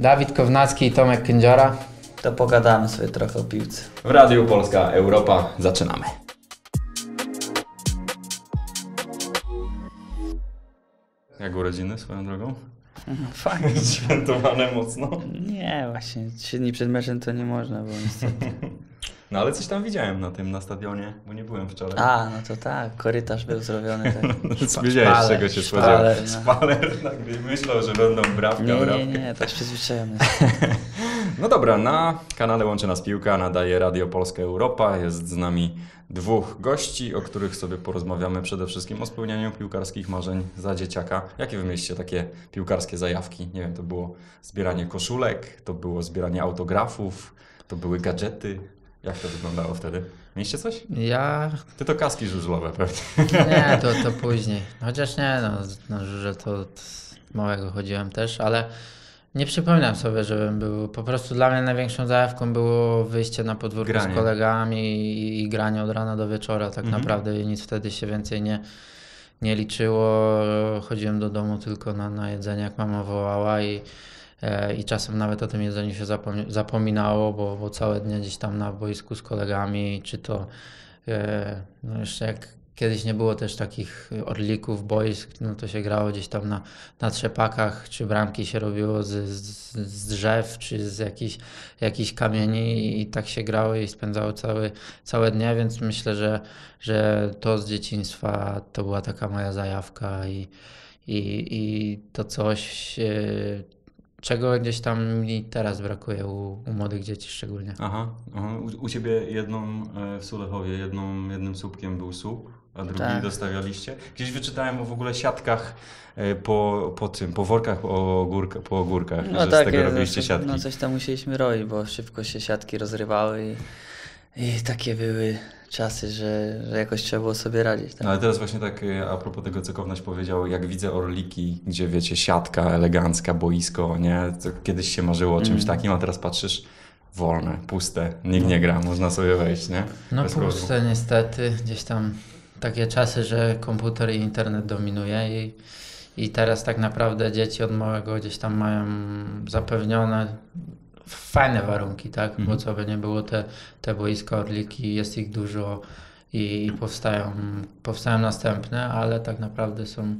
Dawid Kownacki i Tomek Kędziora. To pogadamy sobie trochę o piłce. W Radiu Polska Europa zaczynamy. Jak urodziny swoją drogą? Fajnie. Świętowane mocno. Nie, właśnie, trzy dni przed meczem to nie można było niestety. No ale coś tam widziałem na tym, na stadionie, bo nie byłem wczoraj. A, no to tak, korytarz był zrobiony tak. Wiedziałeś, szpaler, czego się szpaler, spodziewał. no. Szpaler, tak myślał, że będą brawka, Nie, brawka. nie, nie, tak przyzwyczajony. No dobra, na kanale Łączy Nas Piłka nadaje Radio Polska Europa. Jest z nami dwóch gości, o których sobie porozmawiamy przede wszystkim o spełnianiu piłkarskich marzeń za dzieciaka. Jakie wy mieliście takie piłkarskie zajawki? Nie wiem, to było zbieranie koszulek, to było zbieranie autografów, to były gadżety. Jak to wyglądało wtedy? Mieliście coś? Ja... Ty to kaski żużlowe pewnie. Nie, to, to później. Chociaż nie, no, no że to od małego chodziłem też, ale nie przypominam sobie, żebym był... Po prostu dla mnie największą zajawką było wyjście na podwórko Granie. z kolegami i, i granie od rana do wieczora tak Mhm. naprawdę i nic wtedy się więcej nie, nie liczyło. Chodziłem do domu tylko na, na jedzenie, jak mama wołała i, i czasem nawet o tym jedzeniu się zapominało, bo, bo całe dnie gdzieś tam na boisku z kolegami, czy to e, no jeszcze jak kiedyś nie było też takich orlików, boisk, no to się grało gdzieś tam na, na trzepakach, czy bramki się robiło z, z, z drzew, czy z jakichś, jakichś kamieni i tak się grało i spędzało cały, całe dnie, więc myślę, że, że to z dzieciństwa to była taka moja zajawka i, i, i to coś, e, czego gdzieś tam mi teraz brakuje u, u młodych dzieci szczególnie. Aha, aha. U, u Ciebie jedną e, w Sulechowie, jedną, jednym słupkiem był słup, a drugi Tak. dostawialiście. Gdzieś wyczytałem o w ogóle siatkach e, po, po tym, po workach o ogórka, po ogórkach, No że z tak, tego ja robiliście zawsze- siatki. no coś tam musieliśmy robić, bo szybko się siatki rozrywały i, i takie były czasy, że, że jakoś trzeba było sobie radzić. Tak? Ale teraz właśnie tak e, a propos tego, co Kownaś powiedział, jak widzę orliki, gdzie wiecie, siatka elegancka, boisko, nie? To kiedyś się marzyło o czymś Mm. takim, a teraz patrzysz, wolne, puste, nikt nie gra, można sobie wejść, nie? No Bez problemu. puste niestety, gdzieś tam takie czasy, że komputer i internet dominuje i, i teraz tak naprawdę dzieci od małego gdzieś tam mają zapewnione fajne warunki, tak? Bo Mhm. co by nie było, te, te boiska Orliki, jest ich dużo i, i powstają, powstają następne, ale tak naprawdę są,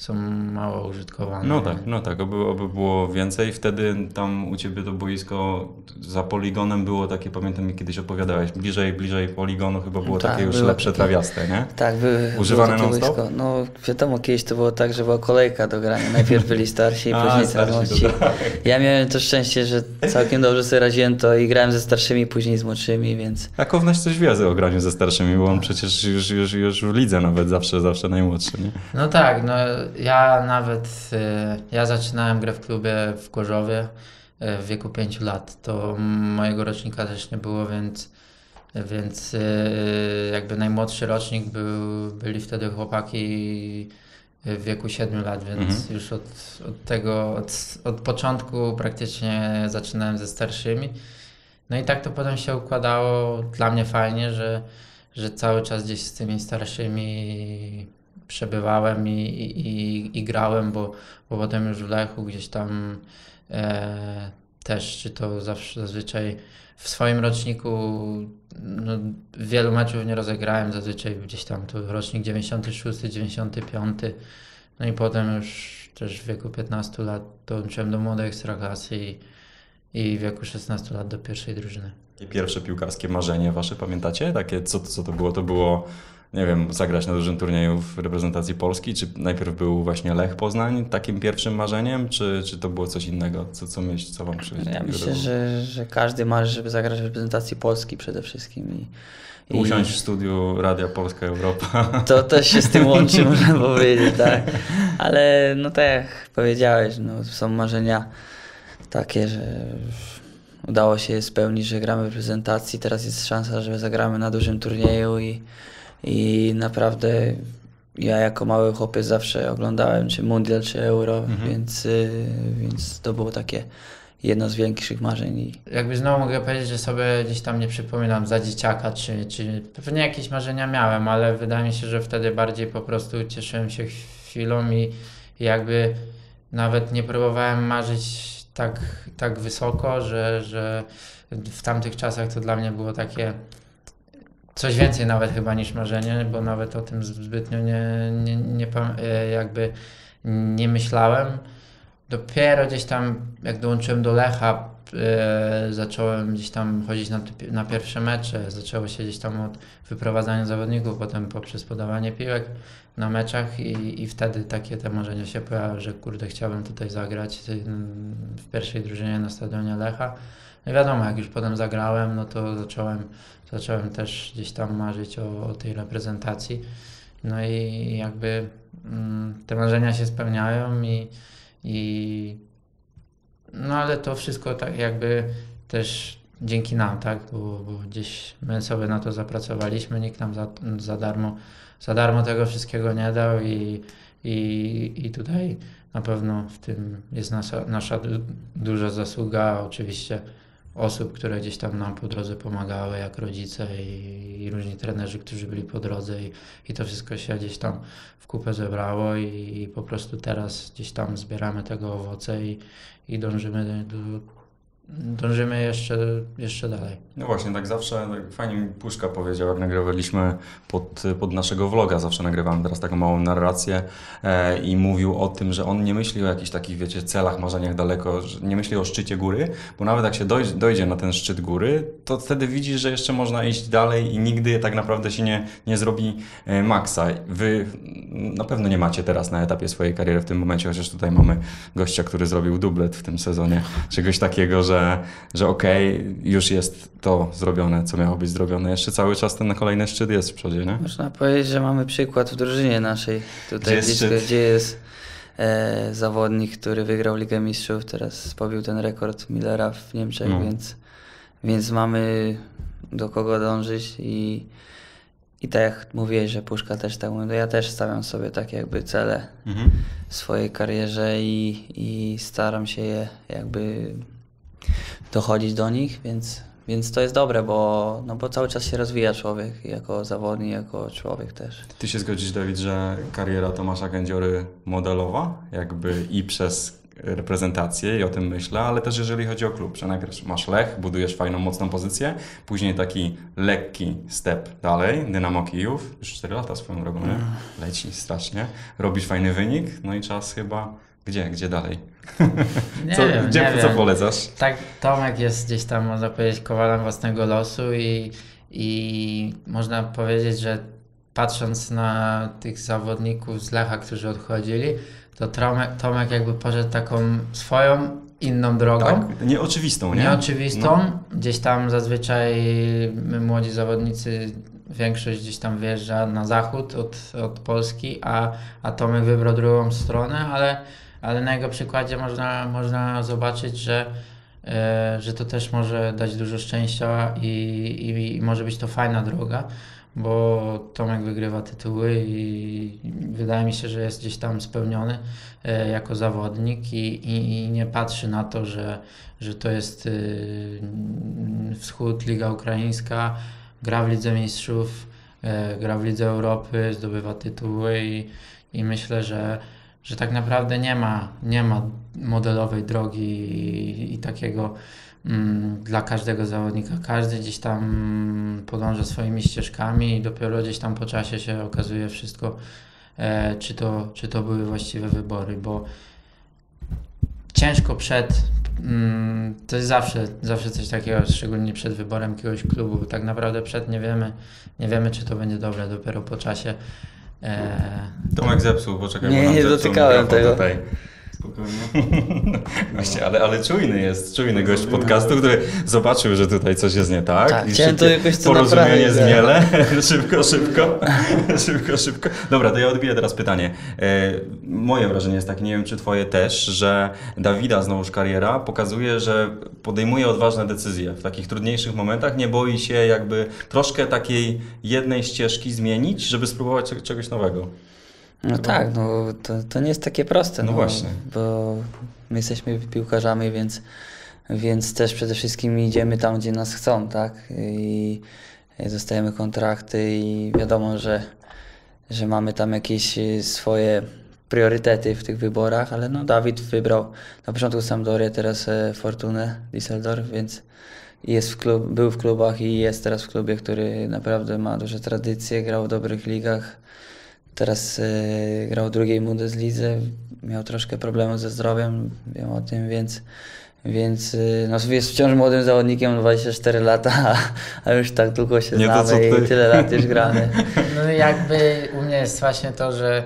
są mało użytkowane. No tak, no tak, oby, oby było więcej. Wtedy tam u Ciebie to boisko za poligonem było takie, pamiętam mi kiedyś opowiadałeś, bliżej, bliżej poligonu chyba było Tak, takie już lepsze takie- trawiaste, nie? Tak, były. Używane było takie boisko. No wiadomo, kiedyś to było tak, że była kolejka do grania. Najpierw byli starsi, A, później starsi, młodsi. Ja miałem to szczęście, że całkiem dobrze sobie radziłem to i grałem ze starszymi, później z młodszymi, więc A Kownaś coś wie o graniu ze starszymi, bo on przecież już, już, już w lidze nawet zawsze, zawsze najmłodszy, nie? No tak, no ja nawet, y, ja zaczynałem grę w klubie w Gorzowie y, w wieku 5 lat, to mojego rocznika też nie było, więc, więc y, jakby najmłodszy rocznik był, byli wtedy chłopaki w wieku 7 lat, więc Mhm. już od, od tego, od, od początku praktycznie zaczynałem ze starszymi. No i tak to potem się układało dla mnie fajnie, że, że cały czas gdzieś z tymi starszymi przebywałem i, i, i, grałem, bo, bo potem już w Lechu gdzieś tam e, też, czy to zawsze zazwyczaj w swoim roczniku no, wielu meczów nie rozegrałem, zazwyczaj gdzieś tam to rocznik 96, 95, no i potem już też w wieku 15 lat dołączyłem do młodej ekstraklasy i, i w wieku 16 lat do pierwszej drużyny. I pierwsze piłkarskie marzenie wasze, pamiętacie? Takie, co, co to było? To było, nie wiem, zagrać na dużym turnieju w reprezentacji Polski? Czy najpierw był właśnie Lech Poznań takim pierwszym marzeniem? Czy, czy to było coś innego? Co, co, myśl, co wam przychodzi? ja myślę, że, że każdy marzy, żeby zagrać w reprezentacji Polski przede wszystkim. I, i Usiąść w studiu Radia Polska Europa. To też się z tym łączy, można powiedzieć, tak. Ale no tak jak powiedziałeś, no, są marzenia takie, że udało się je spełnić, że gramy w reprezentacji. Teraz jest szansa, że zagramy na dużym turnieju i, i naprawdę ja jako mały chłopiec zawsze oglądałem czy Mundial, czy Euro, Mhm. więc, y, więc to było takie jedno z większych marzeń. I, Jakby znowu mogę powiedzieć, że sobie gdzieś tam nie przypominam za dzieciaka, czy, czy pewnie jakieś marzenia miałem, ale wydaje mi się, że wtedy bardziej po prostu cieszyłem się chwilą i, i jakby nawet nie próbowałem marzyć tak, tak wysoko, że, że w tamtych czasach to dla mnie było takie coś więcej nawet chyba niż marzenie, bo nawet o tym zbytnio nie, nie, nie e, jakby nie myślałem. Dopiero gdzieś tam, jak dołączyłem do Lecha, e, zacząłem gdzieś tam chodzić na, na pierwsze mecze. Zaczęło się gdzieś tam od wyprowadzania zawodników, potem poprzez podawanie piłek na meczach i, i wtedy takie te marzenia się pojawiły, że kurde chciałbym tutaj zagrać w pierwszej drużynie na stadionie Lecha. No wiadomo, jak już potem zagrałem, no to zacząłem, zacząłem też gdzieś tam marzyć o, o tej reprezentacji. No i jakby mm, te marzenia się spełniają i, i no ale to wszystko tak jakby też dzięki nam, tak, bo, bo gdzieś my sobie na to zapracowaliśmy, nikt nam za, za darmo za darmo tego wszystkiego nie dał i, i, i tutaj na pewno w tym jest nasza, nasza duża zasługa. Oczywiście osób, które gdzieś tam nam po drodze pomagały, jak rodzice i, i różni trenerzy, którzy byli po drodze i, i to wszystko się gdzieś tam w kupę zebrało i, i po prostu teraz gdzieś tam zbieramy tego owoce i, i dążymy do, dążymy jeszcze, jeszcze dalej. No właśnie, tak zawsze, tak fajnie mi Puszka powiedział, jak nagrywaliśmy pod, pod naszego vloga, zawsze nagrywamy teraz taką małą narrację e, i mówił o tym, że on nie myśli o jakichś takich, wiecie, celach, marzeniach daleko, nie myśli o szczycie góry, bo nawet jak się dojdzie, dojdzie na ten szczyt góry, to wtedy widzisz, że jeszcze można iść dalej i nigdy tak naprawdę się nie, nie zrobi e, maksa. Wy na pewno nie macie teraz na etapie swojej kariery w tym momencie, chociaż tutaj mamy gościa, który zrobił dublet w tym sezonie, czegoś takiego, że że, okej, okay, już jest to zrobione, co miało być zrobione. Jeszcze cały czas ten kolejny szczyt jest w przodzie, nie? Można powiedzieć, że mamy przykład w drużynie naszej. Tutaj gdzie blisko, gdzie jest e, zawodnik, który wygrał Ligę Mistrzów, teraz pobił ten rekord Millera w Niemczech, no. więc, więc mamy do kogo dążyć i i tak jak mówiłeś, że Puszka też tak mówi, to ja też stawiam sobie takie jakby cele mhm. w swojej karierze i, i staram się je jakby dochodzić do nich, więc, więc to jest dobre, bo, no bo cały czas się rozwija człowiek jako zawodnik, jako człowiek też. Ty się zgodzisz, Dawid, że kariera Tomasza Kędziory modelowa, jakby i przez reprezentację i o tym myślę, ale też jeżeli chodzi o klub, że najpierw masz Lech, budujesz fajną, mocną pozycję, później taki lekki step dalej, Dynamo Kijów, już 4 lata swoją drogą, mm. leci strasznie, robisz fajny wynik, no i czas chyba gdzie, gdzie dalej? Nie co, wiem, gdzie, nie co wiem. polecasz? Tak, Tomek jest gdzieś tam, można powiedzieć, kowalem własnego losu i, i można powiedzieć, że patrząc na tych zawodników z Lecha, którzy odchodzili, to Tomek, Tomek jakby poszedł taką swoją inną drogą. Tak, nieoczywistą, nie? Nieoczywistą. No. Gdzieś tam zazwyczaj my młodzi zawodnicy większość gdzieś tam wjeżdża na zachód od, od Polski, a, a Tomek wybrał drugą stronę, ale, ale na jego przykładzie można, można zobaczyć, że, e, że to też może dać dużo szczęścia i, i, i może być to fajna droga, bo Tomek wygrywa tytuły i wydaje mi się, że jest gdzieś tam spełniony e, jako zawodnik i, i, i nie patrzy na to, że, że to jest y, wschód, Liga Ukraińska, gra w Lidze Mistrzów, e, gra w Lidze Europy, zdobywa tytuły i, i myślę, że, że tak naprawdę nie ma, nie ma modelowej drogi i, i takiego mm, dla każdego zawodnika. Każdy gdzieś tam podąża swoimi ścieżkami i dopiero gdzieś tam po czasie się okazuje wszystko, e, czy, to, czy to były właściwe wybory, bo ciężko przed, Mm, to jest zawsze, zawsze coś takiego, szczególnie przed wyborem jakiegoś klubu. Tak naprawdę przed nie wiemy, nie wiemy czy to będzie dobre, dopiero po czasie. E... Tomek zepsuł, poczekaj. Nie, nie dotykałem tego. Tutaj. Spokojnie. Właśnie, ale, ale czujny jest, czujny gość podcastu, który zobaczył, że tutaj coś jest nie tak. Tak, chciałem to jakoś co Porozumienie zmiele. szybko, szybko. szybko, szybko. Dobra, to ja odbiję teraz pytanie. E, moje wrażenie jest takie, nie wiem czy twoje też, że Dawida znowuż kariera pokazuje, że podejmuje odważne decyzje w takich trudniejszych momentach, nie boi się jakby troszkę takiej jednej ścieżki zmienić, żeby spróbować czegoś nowego. No Chyba. tak, no to, to nie jest takie proste. No, no właśnie. Bo my jesteśmy piłkarzami, więc, więc też przede wszystkim idziemy tam, gdzie nas chcą, tak? I dostajemy kontrakty i wiadomo, że, że mamy tam jakieś swoje priorytety w tych wyborach, ale no Dawid wybrał na początku Sampdorię, teraz e, Fortunę Düsseldorf, więc jest w klub, był w klubach i jest teraz w klubie, który naprawdę ma duże tradycje, grał w dobrych ligach. Teraz e, grał w drugiej Bundeslidze, miał troszkę problemów ze zdrowiem, wiem o tym, więc, więc e, no, jest wciąż młodym zawodnikiem, 24 lata, a, już tak długo się Nie znamy i tyle lat już gramy. No jakby u mnie jest właśnie to, że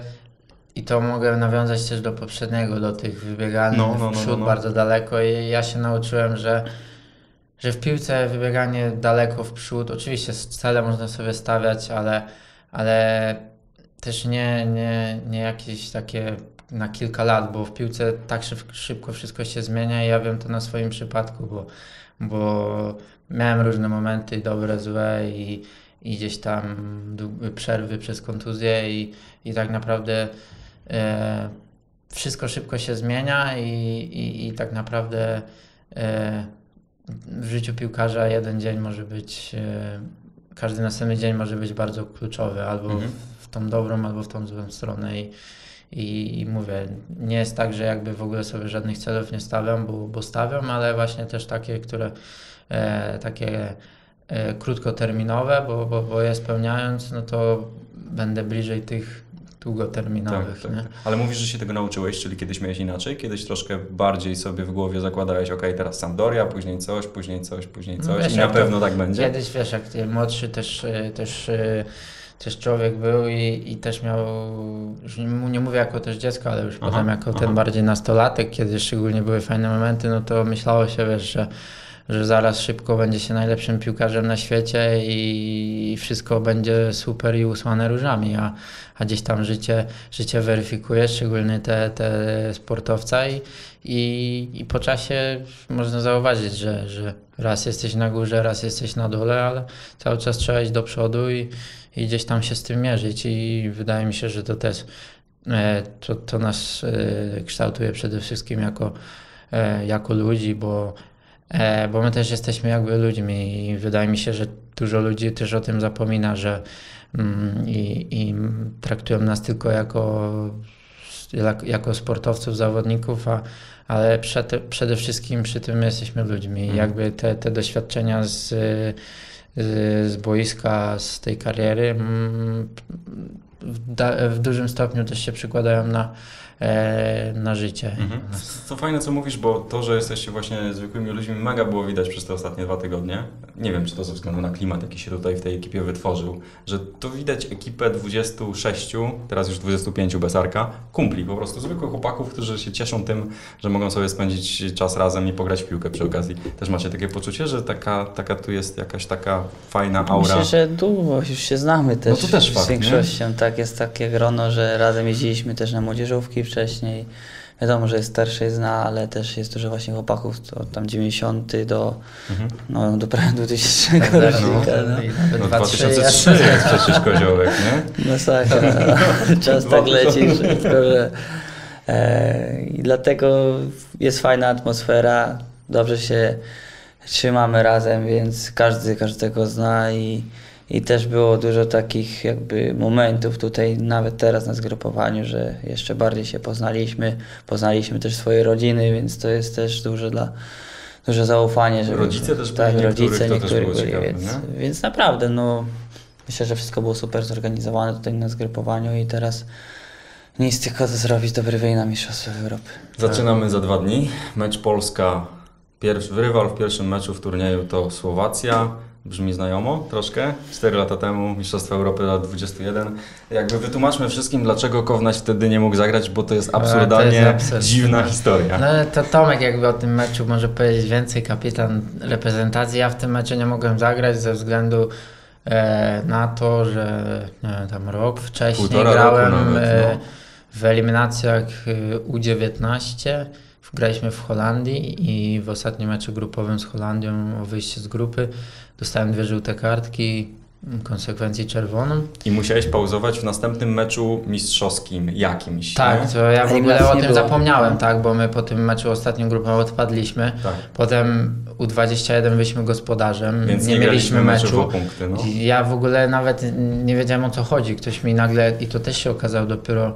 i to mogę nawiązać też do poprzedniego, do tych wybieganych No, no, no, w przód no, no. bardzo daleko i ja się nauczyłem, że, że w piłce wybieganie daleko w przód, oczywiście cele można sobie stawiać, ale, ale też nie, nie, nie jakieś takie na kilka lat, bo w piłce tak szyb, szybko wszystko się zmienia i ja wiem to na swoim przypadku, bo, bo miałem różne momenty, dobre, złe i, i gdzieś tam przerwy przez kontuzję i, i tak naprawdę e, wszystko szybko się zmienia i, i, i tak naprawdę e, w życiu piłkarza jeden dzień może być, e, każdy następny dzień może być bardzo kluczowy, albo Mhm. Tą dobrą, albo w tą złą stronę i, i, i mówię, nie jest tak, że jakby w ogóle sobie żadnych celów nie stawiam, bo, bo stawiam, ale właśnie też takie, które e, takie e, krótkoterminowe, bo, bo, bo je spełniając, no to będę bliżej tych długoterminowych. Tak, tak. Ale mówisz, że się tego nauczyłeś, czyli kiedyś miałeś inaczej? Kiedyś troszkę bardziej sobie w głowie zakładałeś, ok, teraz Sampdoria, później coś, później coś, później No coś wiesz, i na pewno tak będzie? Kiedyś wiesz, jak ty młodszy też, y, też, y, też człowiek był i, i też miał, już nie, nie mówię jako też dziecko, ale już Aha, potem jako aha. ten bardziej nastolatek, kiedy szczególnie były fajne momenty, no to myślało się, wiesz, że, że zaraz szybko będzie się najlepszym piłkarzem na świecie i wszystko będzie super i usłane różami, a, a gdzieś tam życie, życie weryfikuje, szczególnie te, te sportowca i, i, i po czasie można zauważyć, że, że raz jesteś na górze, raz jesteś na dole, ale cały czas trzeba iść do przodu i, i gdzieś tam się z tym mierzyć i wydaje mi się, że to też e, to, to nas e, kształtuje przede wszystkim jako, e, jako ludzi, bo, bo my też jesteśmy jakby ludźmi i wydaje mi się, że dużo ludzi też o tym zapomina, że mm, i, i traktują nas tylko jako, jak- jako sportowców, zawodników, a, ale przede, przede wszystkim przy tym my jesteśmy ludźmi. I Mhm. jakby te, te doświadczenia z, z, z boiska, z tej kariery. Mm, w, w dużym stopniu też się przykładają na, na życie. Mhm. To fajne, co mówisz, bo to, że jesteście właśnie zwykłymi ludźmi, mega było widać przez te ostatnie dwa tygodnie. Nie wiem, czy to ze względu na klimat, jaki się tutaj w tej ekipie wytworzył, że to widać ekipę 26, teraz już 25 bez Arka, kumpli, po prostu zwykłych chłopaków, którzy się cieszą tym, że mogą sobie spędzić czas razem i pograć w piłkę przy okazji. Też macie takie poczucie, że taka, taka tu jest jakaś taka fajna aura? Myślę, że długo już się znamy też, No to też fakt, z większością. Tak, jest takie grono, że razem jeździliśmy też na młodzieżówki wcześniej. Wiadomo, że jest starszy zna, ale też jest dużo właśnie chłopaków od tam 90 do, Mhm. no, do prawie 2000 Tak, rocznika. no, No. No dwa, trzy 2003 jest przecież koziołek, nie? Masakra. Czas tak leci szybko, że... E, I dlatego jest fajna atmosfera, dobrze się trzymamy razem, więc każdy każdego zna i, i też było dużo takich jakby momentów tutaj, nawet teraz na zgrupowaniu, że jeszcze bardziej się poznaliśmy, poznaliśmy też swoje rodziny, więc to jest też duże dla duże zaufanie. Żeby, Rodzice też tak, rodzice niektórych byli, ciekawe, więc, nie? więc naprawdę no myślę, że wszystko było super zorganizowane tutaj na zgrupowaniu i teraz nic tylko zrobić dobry wynik na Mistrzostwa Europy. Zaczynamy za dwa dni. Mecz Polska. Pierwszy, rywal w pierwszym meczu w turnieju to Słowacja. Brzmi znajomo troszkę. 4 lata temu Mistrzostwa Europy lat 21. Jakby wytłumaczmy wszystkim, dlaczego Kownać wtedy nie mógł zagrać, bo to jest to jest absurdalnie absurd. dziwna historia. No to Tomek jakby o tym meczu może powiedzieć więcej, kapitan reprezentacji. Ja w tym meczu nie mogłem zagrać ze względu e, na to, że nie wiem, tam rok wcześniej Półtora grałem nawet, e, no. w eliminacjach e, U19. Graliśmy w Holandii i w ostatnim meczu grupowym z Holandią o wyjście z grupy dostałem dwie żółte kartki, konsekwencji czerwoną. I musiałeś pauzować w następnym meczu mistrzowskim jakimś. Tak, nie? to ja w ogóle o tym było. zapomniałem, tak, bo my po tym meczu ostatnim grupowym odpadliśmy. Tak. Potem U21 byliśmy gospodarzem, Więc nie, nie mieliśmy meczu punkty, no. Ja w ogóle nawet nie wiedziałem o co chodzi. Ktoś mi nagle, i to też się okazało dopiero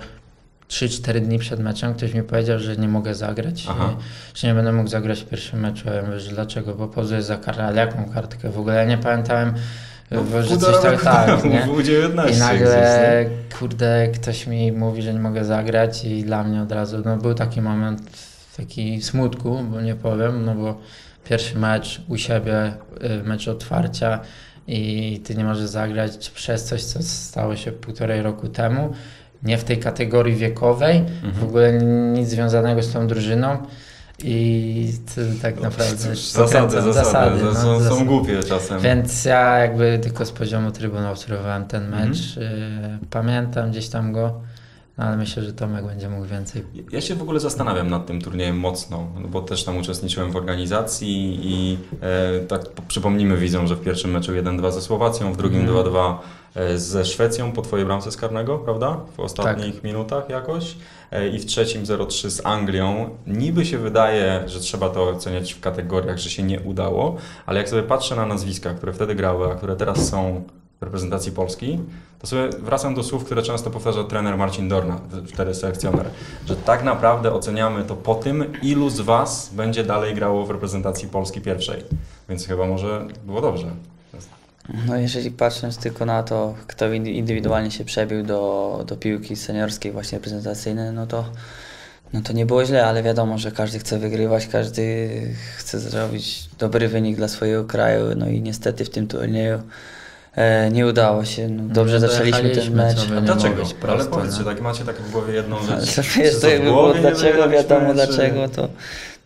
3-4 dni przed meczem ktoś mi powiedział, że nie mogę zagrać, Aha. że nie będę mógł zagrać w pierwszym meczu. Ja mówię, że dlaczego? Bo pozuje za karę, ale jaką kartkę? W ogóle ja nie pamiętałem, No, że coś tak, tak, nie? w U19 I nagle, kurde, ktoś mi mówi, że nie mogę zagrać i dla mnie od razu, no był taki moment taki smutku, bo nie powiem, no bo pierwszy mecz u siebie, y, mecz otwarcia i ty nie możesz zagrać przez coś, co stało się półtorej roku temu, nie w tej kategorii wiekowej, Mhm. w ogóle nic związanego z tą drużyną i tak naprawdę Zasady, pokręcam zasady, no, są, są zasady. głupie czasem. Więc ja jakby tylko z poziomu trybunu obserwowałem ten Mhm. mecz. Y, Pamiętam gdzieś tam go, no ale myślę, że Tomek będzie mógł więcej. Ja się w ogóle zastanawiam nad tym turniejem mocno, no bo też tam uczestniczyłem w organizacji i e, tak po- przypomnijmy widzom, że w pierwszym meczu 1-2 ze Słowacją, w drugim Mhm. 2-2 e, ze Szwecją po twojej bramce z karnego, prawda? W ostatnich Tak. minutach jakoś. E, I w trzecim 0-3 z Anglią. Niby się wydaje, że trzeba to oceniać w kategoriach, że się nie udało, ale jak sobie patrzę na nazwiska, które wtedy grały, a które teraz są w reprezentacji Polski, to sobie wracam do słów, które często powtarza trener Marcin Dorna, wtedy selekcjoner, że tak naprawdę oceniamy to po tym, ilu z Was będzie dalej grało w reprezentacji Polski pierwszej. Więc chyba może było dobrze. No jeżeli patrząc tylko na to, kto indy- indywidualnie się przebił do, do piłki seniorskiej właśnie reprezentacyjnej, no to, no to nie było źle, ale wiadomo, że każdy chce wygrywać, każdy chce zrobić dobry wynik dla swojego kraju, no i niestety w tym turnieju e, nie udało się. No, dobrze Nie zaczęliśmy ten mecz. A dlaczego? mówić Ale prosto, powiedzcie, no. tak macie tak w głowie jedną Ale rzecz. to wiesz, to jakby było dlaczego, wiadomo czy- dlaczego, to,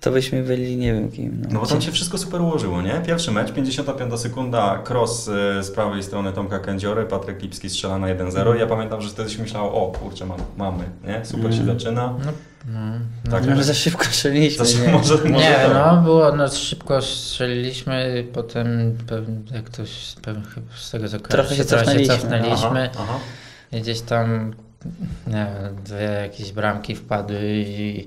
to byśmy byli nie wiem kim. No bo tam się wszystko super ułożyło, nie? Pierwszy mecz, 55 sekunda, cross y, z prawej strony Tomka Kędziory, Patryk Lipski strzela na 1-0. Ja pamiętam, że wtedy się myślało, o kurczę, mam, mamy, nie? Super się Mm. zaczyna. No, no, no. Tak, Może za szybko strzeliliśmy. Się nie? może, może Nie, tak. no było, no szybko strzeliliśmy, potem jak ktoś z tego co Trochę się trochę cofnęliśmy. cofnęliśmy. Aha, aha. I gdzieś tam nie wiem, dwie jakieś bramki wpadły i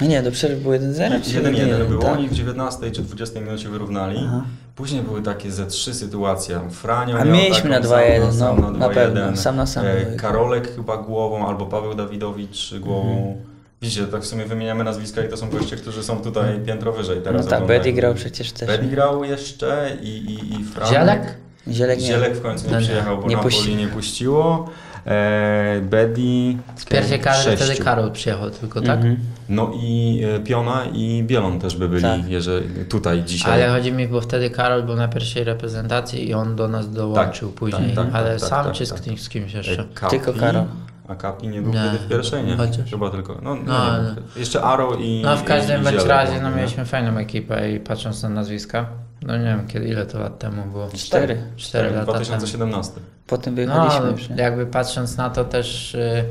Nie, do przerwy było 1-0 czy 1-1 było, tak? oni w 19 czy 20 minucie wyrównali. Aha. Później były takie ze trzy sytuacje. Franio A miał mieliśmy na 2-1, sam, no, na 2-1. pewno, sam na sam E. Karolek chyba głową, albo Paweł Dawidowicz głową. Mhm. Widzicie, tak w sumie wymieniamy nazwiska i to są goście, którzy są tutaj piętro wyżej No teraz. tak, oglądają. Betty grał przecież też. Betty grał jeszcze i, i, i Franek. Zielek? Zielek nie. Zielek w końcu nie No nie, przyjechał, bo nie Napoli puści- nie puściło. E, Betty... z pierwszej kadry sześciu. wtedy Karol przyjechał tylko, tak? Mhm. No i e, Piona i Bielon też by byli, Tak. jeżeli tutaj dzisiaj. Ale chodzi mi, bo wtedy Karol był na pierwszej reprezentacji i on do nas dołączył później. tak, tak, ale tak, sam tak, czy z, tak. kim- z kimś E, jeszcze? Kapi, Tylko Karol. A Kapi nie był Nie, wtedy w pierwszej? Nie, chociaż. chyba tylko. No, no, No, nie, ale- Jeszcze Aro i No w każdym i razie no mieliśmy fajną ekipę i patrząc na nazwiska, no nie wiem kiedy, ile to lat temu było. Cztery. Cztery lata temu. 2017. Potem No, wyjechaliśmy ale już. nie? jakby patrząc na to też y,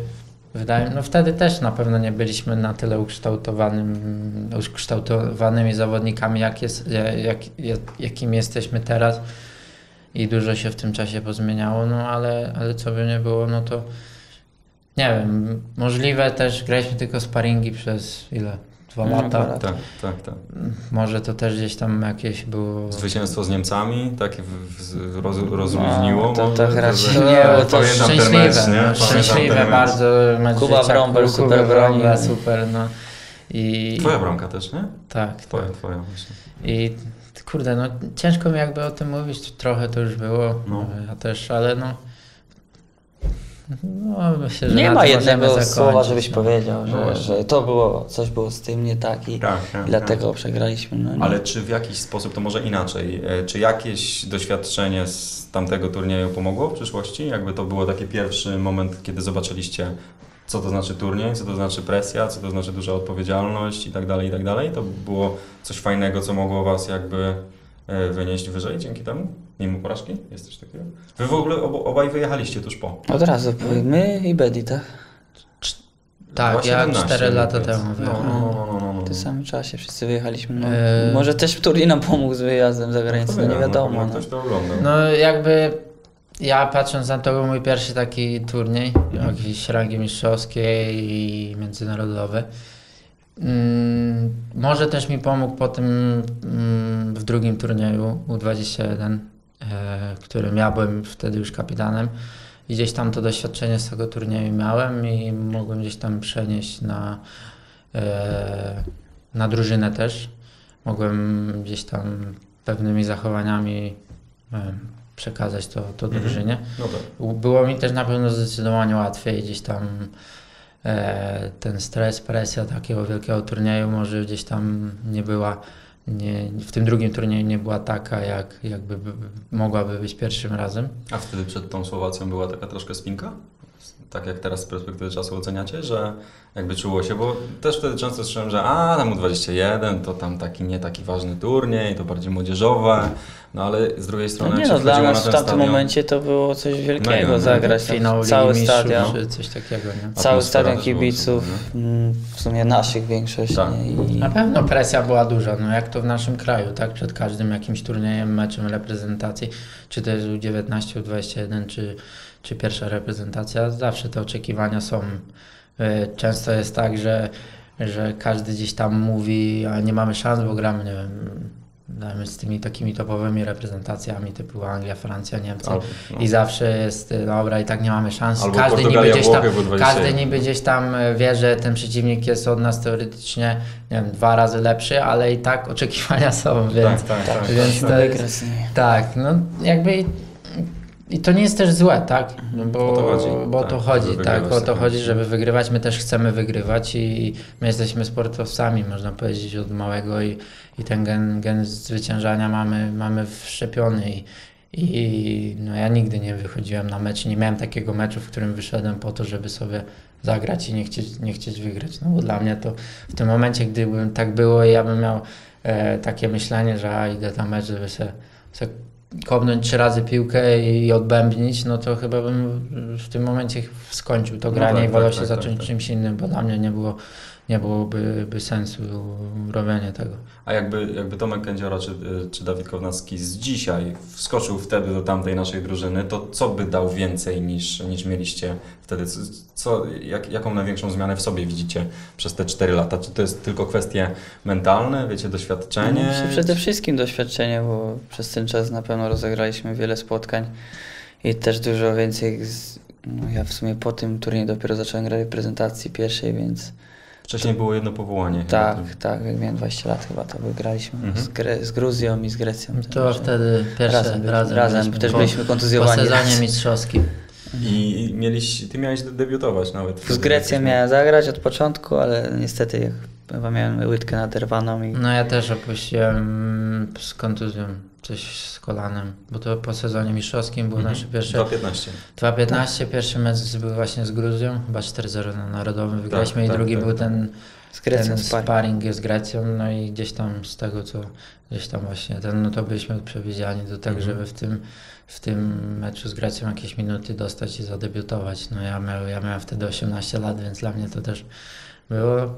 wydaje no wtedy też na pewno nie byliśmy na tyle ukształtowanym, ukształtowanymi zawodnikami, jak jest, jak, jak, jakimi jesteśmy teraz i dużo się w tym czasie pozmieniało, no ale, ale co by nie było, no to nie wiem, możliwe też graliśmy tylko sparingi przez ile? Dwa No, lata. lata. Tak, tak, tak. Może to też gdzieś tam jakieś było... Zwycięstwo z Niemcami, w, roz, rozluźniło. No, to- to raczej że- nie, bo to szczęśliwe, mecz, nie? no, szczęśliwe bardzo. Kuba Kuba super Brąbel, bronił. super, no. I, Twoja bramka też, nie? Tak, Twoja, tak. twoja właśnie. I kurde, no ciężko mi jakby o tym mówić, trochę to już było, No. ja też, ale no... No, myślę, że Nie ma jednego słowa, żebyś no. powiedział, No że, właśnie. że to było, coś było z tym nie tak i, Tak, tak, dlatego przegraliśmy. No. Ale czy w jakiś sposób, to może inaczej, e, czy jakieś doświadczenie z tamtego turnieju pomogło w przyszłości? Jakby to było taki pierwszy moment, kiedy zobaczyliście, co to znaczy turniej, co to znaczy presja, co to znaczy duża odpowiedzialność i tak dalej, i tak dalej. To było coś fajnego, co mogło Was jakby wynieść wyżej dzięki temu? Mimo porażki? Jest coś takiego? Wy w ogóle obaj wyjechaliście tuż po. Od razu powiem, my i Betty, tak? Tak, ja 17 4 lata temu No, wyjechałem. no, no, no, no, no. W tym samym czasie wszyscy wyjechaliśmy. No, Eee. Może też turniej nam pomógł z wyjazdem za granicę, no, nie wiadomo. No. Ktoś to oglądał. No jakby ja patrząc na to był mój pierwszy taki turniej, Mhm. jakiejś rangi mistrzowskiej i międzynarodowy. Mm, może też mi pomógł po tym mm, w drugim turnieju U21, e, którym ja byłem wtedy już kapitanem i gdzieś tam to doświadczenie z tego turnieju miałem i mogłem gdzieś tam przenieść na, e, na drużynę też. Mogłem gdzieś tam pewnymi zachowaniami e, przekazać to, to Mhm. drużynie. No tak. Było mi też na pewno zdecydowanie łatwiej gdzieś tam ten stres, presja takiego wielkiego turnieju może gdzieś tam nie była, nie, w tym drugim turnieju nie była taka, jak jakby by, mogłaby być pierwszym razem. A wtedy przed tą Słowacją była taka troszkę spinka? Tak jak teraz z perspektywy czasu oceniacie, że jakby czuło się, bo też wtedy często słyszałem, że a tam U21 to tam taki nie taki ważny turniej, to bardziej młodzieżowe, no ale z drugiej strony No nie no, dla nas na w tamtym stadion, momencie to było coś wielkiego Mega, no, zagrać. tam Finał cały Mistrzów, stadion. czy coś takiego, nie? Cały stadion też kibiców, mm, w sumie naszych większość. Tak. nie? I Na pewno presja była duża, no jak to w naszym kraju, tak? Przed każdym jakimś turniejem, meczem reprezentacji, czy to jest U19, U21, czy, czy pierwsza reprezentacja, zawsze te oczekiwania są. Y, Często jest tak, że, że każdy gdzieś tam mówi, a nie mamy szans, bo gramy, nie wiem, dajmy z tymi takimi topowymi reprezentacjami typu Anglia, Francja, Niemcy. Albo, no. I zawsze jest, y, dobra, i tak nie mamy szans. Albo każdy niby, gdzieś tam, Włochy, W21. każdy niby gdzieś tam wie, że ten przeciwnik jest od nas teoretycznie, nie wiem, dwa razy lepszy, ale i tak oczekiwania są, więc, tak, tak, tak. więc nimi. tak, no jakby i, to nie jest też złe, tak? No bo, O to chodzi, bo tak, to chodzi, tak, o to chodzi, żeby wygrywać. My też chcemy wygrywać i my jesteśmy sportowcami, można powiedzieć, od małego i, i ten gen, gen zwyciężania mamy, mamy wszczepiony i, i no ja nigdy nie wychodziłem na mecz, nie miałem takiego meczu, w którym wyszedłem po to, żeby sobie zagrać i nie chcieć, nie chcieć wygrać. No bo dla mnie to w tym momencie, gdybym tak było i ja bym miał e, takie myślenie, że a, idę na mecz, żeby sobie, sobie kopnąć trzy razy piłkę i odbębnić, no to chyba bym w tym momencie skończył to No granie tak, i wolał tak, się tak, zacząć tak, tak. czymś innym, bo dla mnie nie było, nie byłoby by sensu robienie tego. A jakby, jakby Tomek Kędziora czy, czy Dawid Kownacki z dzisiaj wskoczył wtedy do tamtej naszej drużyny, to co by dał więcej niż, niż mieliście wtedy? Co, co, jak, jaką największą zmianę w sobie widzicie przez te 4 lata? Czy to jest tylko kwestie mentalne, wiecie, doświadczenie? No, Myślę, przede wszystkim doświadczenie, bo przez ten czas na pewno rozegraliśmy wiele spotkań i też dużo więcej. Z, no ja w sumie po tym turnieju dopiero zacząłem grać w reprezentacji pierwszej, więc Wcześniej było jedno powołanie. chyba. tak, tak, jak miałem 20 lat chyba to wygraliśmy Mhm. z, Gre- z Gruzją i z Grecją. To wtedy pierwsze razem, razem, razem, razem byliśmy też po, byliśmy po kontuzjowani. sezonie mistrzowskim. I mieliś, ty miałeś de- debiutować nawet. Z Grecją jak- miałem zagrać od początku, ale niestety chyba miałem łydkę naderwaną i No ja też opuściłem z kontuzją, coś z kolanem, bo to po sezonie mistrzowskim było Mhm. nasze pierwsze 2.15. 2.15, pierwszy mecz był właśnie z Gruzją, chyba 4-0 na Narodowym wygraliśmy Tak, i tak, drugi tak, był tak. ten, z Grecją ten sparring. z Grecją, no i gdzieś tam z tego co, gdzieś tam właśnie, ten, no to byliśmy przewidziani do tego, Mhm. żeby w tym, w tym meczu z Grecją jakieś minuty dostać i zadebiutować. No ja, miał, ja miałem wtedy 18 lat, więc dla mnie to też było, mm,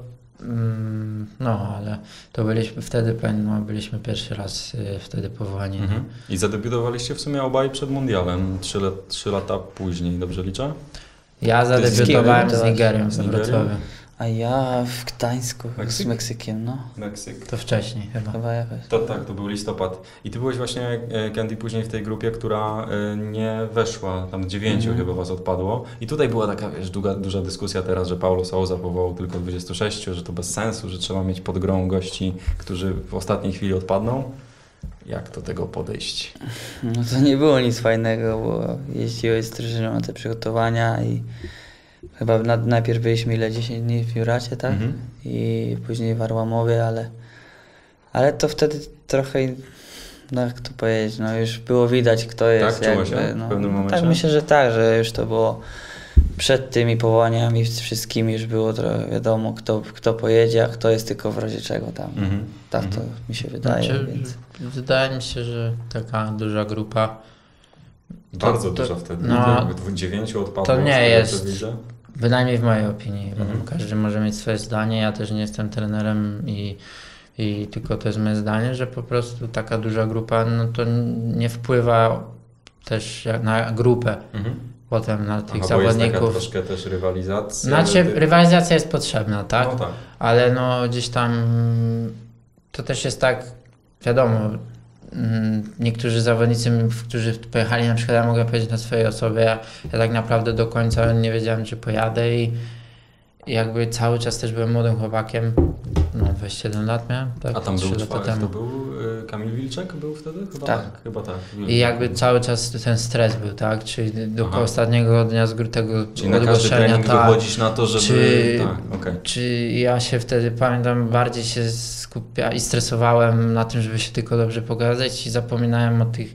no ale to byliśmy wtedy, no, byliśmy pierwszy raz y, wtedy powołani. Mhm. I zadebiutowaliście w sumie obaj przed mundialem, 3, lat, 3 lata później, dobrze liczę? Ja z zadebiutowałem z debiutowałeś? Nigerią, Z z? Wrocławia. A ja w Gdańsku Meksyk? z Meksykiem, no. Meksyk. To wcześniej chyba. Chyba jakoś. To tak, to był listopad. I ty byłeś właśnie, e, Candy, później w tej grupie, która e, nie weszła, tam dziewięciu Mhm. chyba was odpadło. I tutaj była taka, wiesz, długa, duża dyskusja teraz, że Paulo Souza powołał tylko 26, że to bez sensu, że trzeba mieć pod grą gości, którzy w ostatniej chwili odpadną. Jak do tego podejść? No to nie było nic fajnego, bo jeździłeś z drużyną na te przygotowania i chyba na, najpierw byliśmy ile 10 dni w Juracie, tak? Mhm. I później w Arłamowie, ale, ale to wtedy trochę, no jak to powiedzieć, no już było widać kto jest. Tak? Czuło się w no, pewnym no momencie? Tak, myślę, że tak, że już to było przed tymi powołaniami wszystkimi już było trochę wiadomo kto, kto pojedzie, a kto jest tylko w razie czego tam. Mhm. Tak to Mhm. mi się wydaje, Znaczy, więc... Wydaje mi się, że taka duża grupa Bardzo to- dużo wtedy. no, Jakby dwu- dziewięciu odpadło. to nie jest- widzę. Bynajmniej w mojej opinii. Mhm. Każdy może mieć swoje zdanie. Ja też nie jestem trenerem i, i tylko to jest moje zdanie, że po prostu taka duża grupa no to nie wpływa też jak na grupę Mhm. potem na tych Aha, bo jest zawodników. troszkę też rywalizacja. Znaczy ty- rywalizacja jest potrzebna, tak? No tak. Ale no gdzieś tam to też jest tak, wiadomo, niektórzy zawodnicy, którzy pojechali na przykład, ja mogę powiedzieć na swojej osobie, ja, ja tak naprawdę do końca nie wiedziałem, czy pojadę i jakby cały czas też byłem młodym chłopakiem. No, 21 lat miałem, tak? A tam był, lata czwarty, to temu. był Kamil Wilczek był wtedy? Chyba Tak. tak. Chyba tak. I jakby cały czas ten stres był, tak? Czyli do Aha. ostatniego dnia z tego Czyli ogłoszenia, trening tak. wychodzisz na to, żeby... Czy- Tak, okej. Czy ja się wtedy, pamiętam, bardziej się skupia i stresowałem na tym, żeby się tylko dobrze pokazać i zapominałem o tych,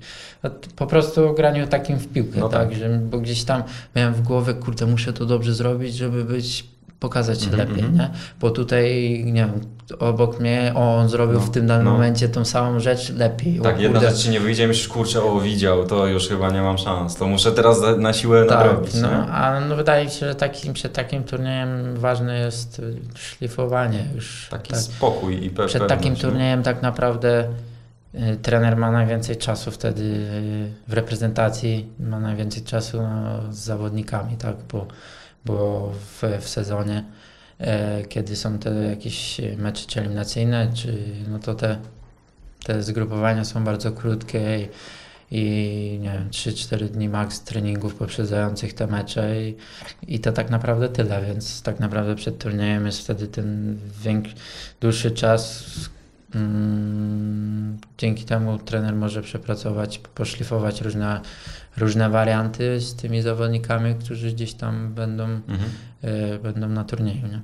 po prostu o graniu takim w piłkę, No tak, tak. że, bo gdzieś tam miałem w głowie, kurde, muszę to dobrze zrobić, żeby być, pokazać się Mhm, lepiej, mhm. nie? Bo tutaj, nie wiem, obok mnie, o, on zrobił No, w tym danym no. momencie tą samą rzecz lepiej. Tak, o, jedna rzecz ci nie wyjdzie myślisz, kurczę, o widział, to już chyba nie mam szans, to muszę teraz na siłę Tak, nadrobić, no, nie? a no wydaje mi się, że takim, przed takim turniejem ważne jest y, szlifowanie już. Taki tak. spokój i pe- Przed pewność, takim nie? turniejem tak naprawdę y, trener ma najwięcej czasu wtedy y, w reprezentacji, ma najwięcej czasu no, z zawodnikami, tak, bo, bo w, w sezonie, e, kiedy są te jakieś mecze eliminacyjne, czy no to te, te zgrupowania są bardzo krótkie i, i nie wiem, 3-4 dni max treningów poprzedzających te mecze i, i to tak naprawdę tyle, więc tak naprawdę przed turniejem jest wtedy ten większy, dłuższy czas. Mm, dzięki temu trener może przepracować, poszlifować różne, różne warianty z tymi zawodnikami, którzy gdzieś tam będą, Mhm. e, będą na turnieju. Nie?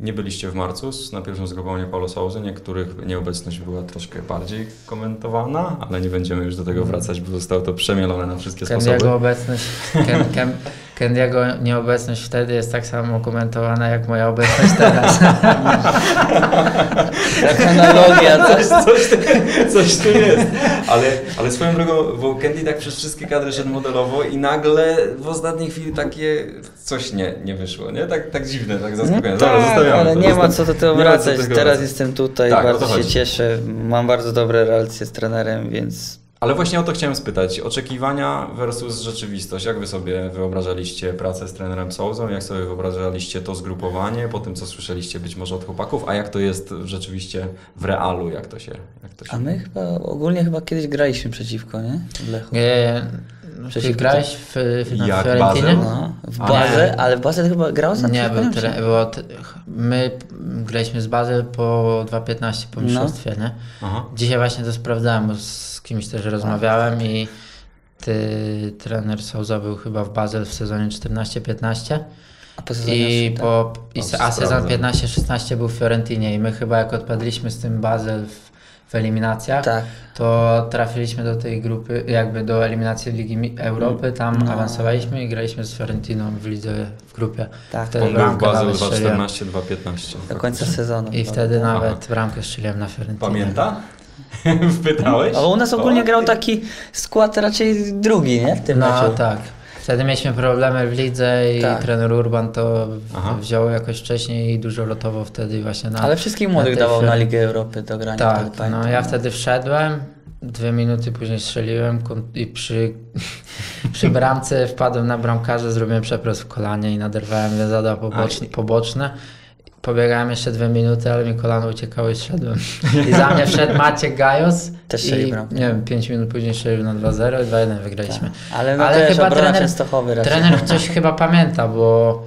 Nie byliście w marcu na pierwszym zgrupowaniu Paulo Souzy, niektórych nieobecność była troszkę bardziej komentowana, ale nie będziemy już do tego wracać, bo zostało to przemielone na wszystkie sposoby. Kendiego obecność, Ken, Ken, Kendiego nieobecność wtedy jest tak samo komentowana jak moja obecność teraz. Jak analogia, coś. coś, coś tu jest. Ale, ale swoją drogą, bo Candy tak przez wszystkie kadry szedł modelowo i nagle w ostatniej chwili takie coś nie, nie wyszło, nie? Tak, tak dziwne, tak zaskakujące. Tak, zostawiamy ale to, nie ma co do tego wracać. Teraz wracać. jestem tutaj, Tak, bardzo się cieszę. Mam bardzo dobre relacje z trenerem, więc Ale właśnie o to chciałem spytać. Oczekiwania versus rzeczywistość. Jak wy sobie wyobrażaliście pracę z trenerem Souzą? Jak sobie wyobrażaliście to zgrupowanie po tym, co słyszeliście być może od chłopaków? A jak to jest rzeczywiście w realu? Jak to się... Jak to się... A my chyba ogólnie chyba kiedyś graliśmy przeciwko, nie? W Lechu. Nie, no, ty Przeciwko grałeś w, w, na Jak Fiorentinie? No, w nie. ale w bazę chyba grał sam Nie, był czy- było t- my graliśmy z Bazel po 2.15 po No. mistrzostwie, nie? Aha. Dzisiaj właśnie to sprawdzałem, bo z kimś też rozmawiałem i ty, trener Souza był chyba w Basel w sezonie 14-15 A po sezonie i po, i, a sezon sprawdzam. 15-16 był w Fiorentinie i my chyba jak odpadliśmy z tym Basel w, w eliminacjach, Tak. to trafiliśmy do tej grupy, jakby do eliminacji Ligi Europy, tam No. awansowaliśmy i graliśmy z Fiorentiną w lidze w grupie. Tak, Wtedy On był w. 2.14, 2.15. do końca sezonu. I wtedy Aha. nawet bramkę strzeliłem na Fiorentinę. Pamięta? Wpytałeś? A u nas ogólnie O, grał taki skład raczej drugi, nie? W tym No meczu. tak. Wtedy mieliśmy problemy w lidze i Tak. trener Urban to Aha. wziął jakoś wcześniej i dużo lotował wtedy właśnie na... Ale wszystkich młodych tej dawał na Ligę Europy do grania. Tak, wtedy no pamiętam. ja wtedy wszedłem, dwie minuty później strzeliłem i przy, przy bramce wpadłem na bramkarza, zrobiłem przeprost w kolanie i naderwałem wiązadła poboczne, poboczne. Pobiegałem jeszcze dwie minuty, ale mi kolano uciekało i szedłem. I za mnie wszedł Maciek Gajos Też i nie wiem, 5 minut później strzelił na 2-0 i 2-1 wygraliśmy. Tak. Ale no Ale chyba trener-. Trener coś chyba pamięta, bo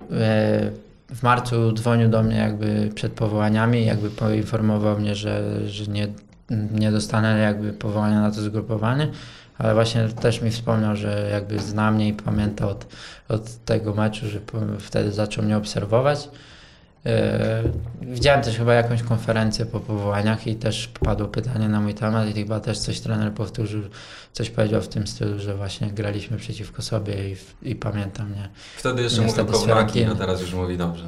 e, w marcu dzwonił do mnie jakby przed powołaniami, jakby poinformował mnie, że, że nie, nie dostanę jakby powołania na to zgrupowanie, ale właśnie też mi wspomniał, że jakby zna mnie i pamięta od, od tego meczu, że wtedy zaczął mnie obserwować. E, Widziałem też chyba jakąś konferencję po powołaniach i też padło pytanie na mój temat i chyba też coś trener powtórzył, coś powiedział w tym stylu, że właśnie graliśmy przeciwko sobie i, i pamiętam, nie? Wtedy jeszcze mówił Kownaki, a Fiorentiny. teraz już mówi dobrze.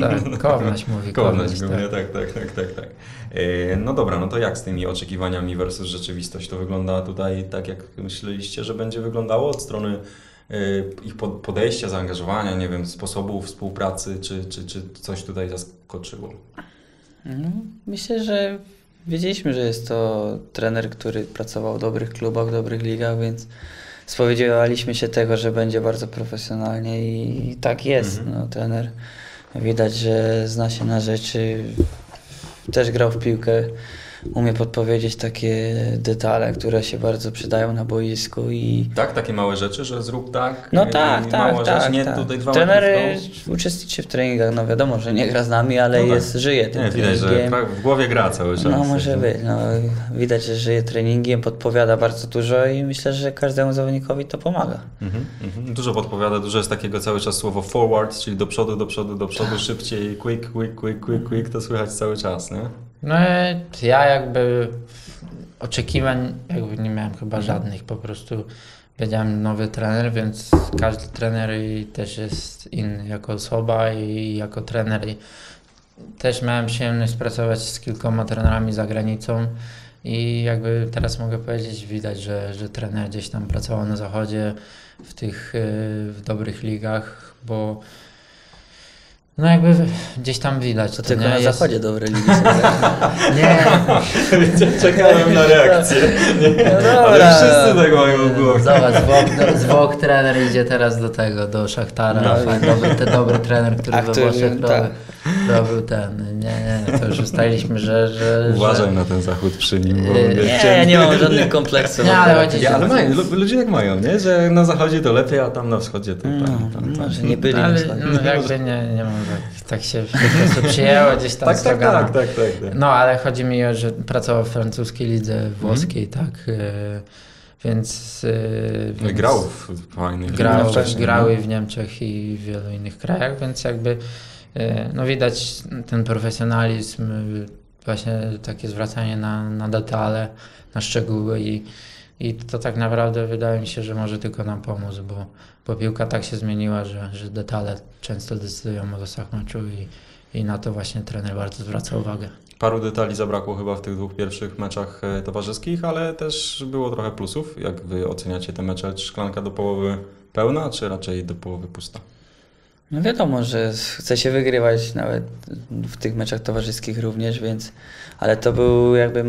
Tak, Kownaś mówi, Kownaś, głównie, tak. tak, tak, tak, tak, tak. E, No dobra, no to jak z tymi oczekiwaniami versus rzeczywistość? To wygląda tutaj tak, jak myśleliście, że będzie wyglądało od strony ich pod- podejścia, zaangażowania, nie wiem, sposobu współpracy, czy, czy, czy coś tutaj zaskoczyło? No, myślę, że wiedzieliśmy, że jest to trener, który pracował w dobrych klubach, w dobrych ligach, więc spodziewaliśmy się tego, że będzie bardzo profesjonalnie i tak jest. Mhm. No, trener widać, że zna się na rzeczy, też grał w piłkę umie podpowiedzieć takie detale, które się bardzo przydają na boisku i Tak, takie małe rzeczy, że zrób tak. no tak, tak, mała tak, rzecz, nie tak. tutaj dwa Trener uczestniczy w treningach, no wiadomo, że nie gra z nami, ale No tak. jest, żyje tym Nie, widać, że treningiem. pra- w głowie gra cały czas. No może być, no, widać, że żyje treningiem, podpowiada bardzo dużo i myślę, że każdemu zawodnikowi to pomaga. Mhm, mhm. Dużo podpowiada, dużo jest takiego cały czas słowo forward, czyli do przodu, do przodu, do przodu, Tak. szybciej, quick, quick, quick, quick, quick, to słychać cały czas, nie? No ja jakby oczekiwań jakby nie miałem chyba żadnych, po prostu wiedziałem nowy trener, więc każdy trener też jest inny jako osoba i jako trener. I też miałem przyjemność pracować z kilkoma trenerami za granicą i jakby teraz mogę powiedzieć, widać, że, że trener gdzieś tam pracował na zachodzie w tych y, w dobrych ligach, bo no jakby gdzieś tam widać. To to tylko nie? na Jest- zachodzie dobre ligi są. Nie, Czekałem na reakcję. No Ale dobra. wszyscy tak mają w głowie. Zobacz, Zwok, Zwok trener idzie teraz do tego, do Szachtara. No. Fajny, dobry, ten dobry trener, który A we Włoszech tak. robił, robił ten. Nie, nie, to już ustaliliśmy, że... że Uważaj że, na ten zachód przy nim. Bo wiesz, Nie, ja nie mam żadnych kompleksów. Nie, ale chodzi- Ja, ale mają, lu- ludzie tak mają, nie? Że na zachodzie to lepiej, a tam na wschodzie to No, tam, tam, tam. może nie byli No, ale no, jakby nie, nie mam tak, tak się po prostu przyjęło gdzieś tam Tak, z tak, tak, tak, tak, tak. No, ale chodzi mi o, że pracował w francuskiej lidze włoskiej, Mhm. tak, e, więc... e, No więc- grał w fajnych Grał, wcześniej, grały no. w Niemczech i w wielu innych krajach, więc jakby no widać ten profesjonalizm, e, właśnie takie zwracanie na, na detale, na szczegóły i, i to tak naprawdę wydaje mi się, że może tylko nam pomóc, bo, bo piłka tak się zmieniła, że, że detale często decydują o losach meczu i, i na to właśnie trener bardzo zwraca uwagę. Paru detali zabrakło chyba w tych dwóch pierwszych meczach e, towarzyskich, ale też było trochę plusów. Jak wy oceniacie te mecze? Czy szklanka do połowy pełna, czy raczej do połowy pusta? No wiadomo, że chce się wygrywać nawet w tych meczach towarzyskich również, więc ale to był jakby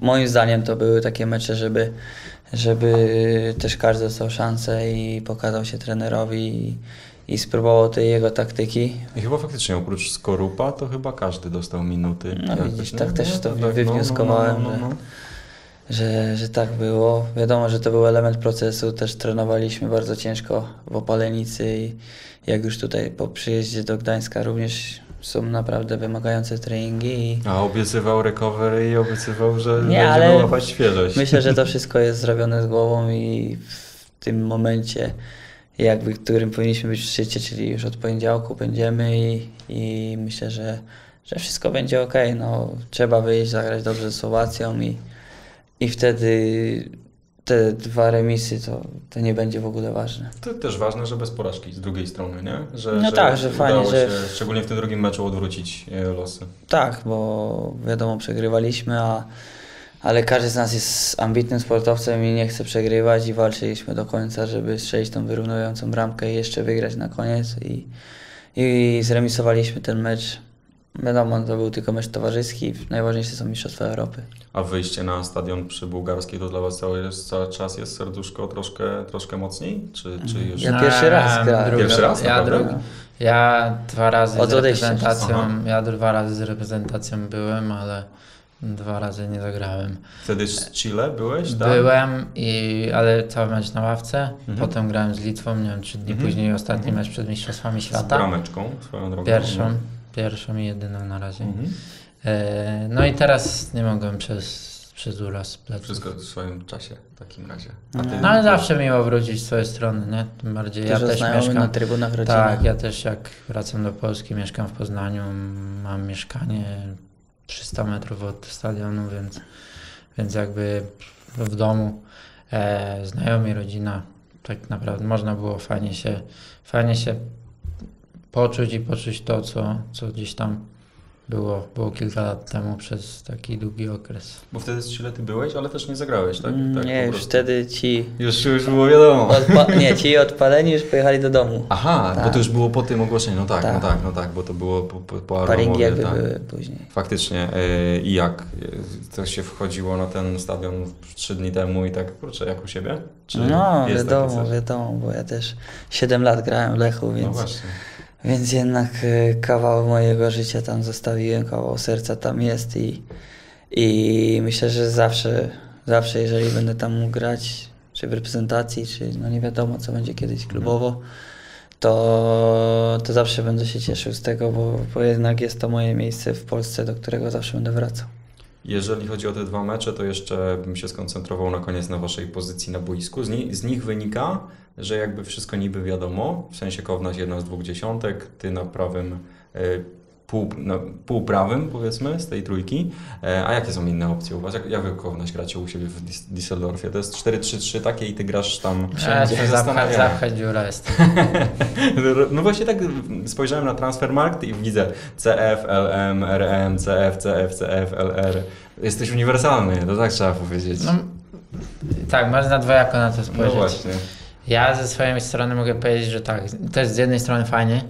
moim zdaniem to były takie mecze, żeby, żeby też każdy dostał szansę i pokazał się trenerowi i, i spróbował tej jego taktyki. I chyba faktycznie oprócz Skorupa to chyba każdy dostał minuty. No Jakoś, widzisz, tak też No, to tak, no, wywnioskowałem, no, no, no, no. Że, że tak było. Wiadomo, że to był element procesu, też trenowaliśmy bardzo ciężko w Opalenicy i jak już tutaj po przyjeździe do Gdańska również są naprawdę wymagające treningi i A obiecywał recovery i obiecywał, że Nie, będzie ale łapać świeżość. myślę, że to wszystko jest zrobione z głową i w tym momencie jakby, w którym powinniśmy być w szczycie, czyli już od poniedziałku będziemy i, i myślę, że, że wszystko będzie ok. No, trzeba wyjść, zagrać dobrze z Słowacją i, i wtedy te dwa remisy to, to nie będzie w ogóle ważne. To też ważne, że bez porażki z drugiej strony, nie? Że, No tak, że fajnie, udało że- się, szczególnie w tym drugim meczu, odwrócić e, losy. Tak, bo wiadomo, przegrywaliśmy, a, ale każdy z nas jest ambitnym sportowcem i nie chce przegrywać i walczyliśmy do końca, żeby strzelić tą wyrównującą bramkę i jeszcze wygrać na koniec i, i zremisowaliśmy ten mecz. Wiadomo, to był tylko mecz towarzyski, najważniejsze są Mistrzostwa Europy. A wyjście na stadion przy Bułgarskiej to dla Was cały, cały czas jest serduszko troszkę, troszkę mocniej? Czy, czy już... Ja pierwszy raz Em, grałem. drugi- Pierwszy raz, Ja, drugi, ja dwa razy Od z reprezentacją, Aha. ja dwa razy z reprezentacją byłem, ale dwa razy nie zagrałem. Wtedy z Chile byłeś, tak? Byłem, i, ale cały mecz na ławce, Mhm. potem grałem z Litwą, nie wiem, trzy dni Mhm. później ostatni Mhm. mecz przed Mistrzostwami Z Świata. brameczką swoją drogą. Pierwszą, pierwszą i jedyną na razie. Mhm. E, no i teraz nie mogłem przez, przez uraz pleców. Wszystko w swoim czasie w takim razie. No. ty- No ale zawsze miło wrócić z swojej strony, nie? Tym bardziej ja Dużo też mieszkam... na trybunach rodziny. Tak, ja też jak wracam do Polski, mieszkam w Poznaniu, mam mieszkanie 300 metrów od stadionu, więc, więc jakby w domu e, znajomi, rodzina, tak naprawdę można było fajnie się, fajnie się poczuć i poczuć to, co, co gdzieś tam było, było kilka lat temu przez taki długi okres. Bo wtedy z Chile ty byłeś, ale też nie zagrałeś, tak? Mm, tak nie, już prostu. wtedy ci, Już, już było wiadomo. odpa- nie, ci odpaleni już pojechali do domu. Aha, bo Tak. to już było po tym ogłoszeniu. No tak, Tak. no tak, no tak, bo to było po, po, po Paringi jakby tak. były później. Faktycznie. Yy, I jak? Yy, To się wchodziło na ten stadion trzy dni temu i tak, kurczę, jak u siebie? Czy No, wiadomo, wiadomo, bo ja też 7 lat grałem w Lechu, No więc, właśnie. Więc jednak e, kawał mojego życia tam zostawiłem, kawał serca tam jest i, I myślę, że zawsze, zawsze jeżeli będę tam mógł grać, czy w reprezentacji, czy no nie wiadomo, co będzie kiedyś klubowo, to, to zawsze będę się cieszył z tego, bo, bo jednak jest to moje miejsce w Polsce, do którego zawsze będę wracał. Jeżeli chodzi o te dwa mecze, to jeszcze bym się skoncentrował na koniec na Waszej pozycji na boisku. Z, ni- z nich wynika, że jakby wszystko niby wiadomo, w sensie Kownaś jedna z dwóch dziesiątek, Ty na prawym, e, pół, na, półprawym powiedzmy z tej trójki. E, a jakie są inne opcje u Was? Jak, jak Wy Kownaś gracie u siebie w Dis- Düsseldorfie? To jest 4-3-3 takie i Ty grasz tam Ja wszędzie. się zapchać, zapchać dziura jestem. No właśnie tak spojrzałem na Transfermarkt i widzę CF, LM, RM, CF, CF, CF, LR. Jesteś uniwersalny, to tak trzeba powiedzieć. No, tak, można dwojako na to No spojrzeć. właśnie. ja ze swojej strony mogę powiedzieć, że tak, to jest z jednej strony fajnie